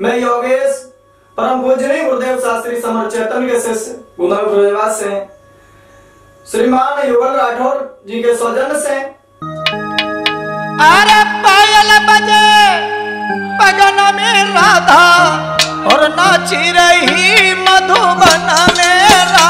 मैं योगेश, परम पूजनी गुरुदेव शास्त्री समर चैतन्य के शिष्य गुंदा गुरुदेवास से। श्रीमान युगल राठौर जी के स्वजन से। अरे पायल बजे पगन में राधा, और नाची रही मधुबन में राधा।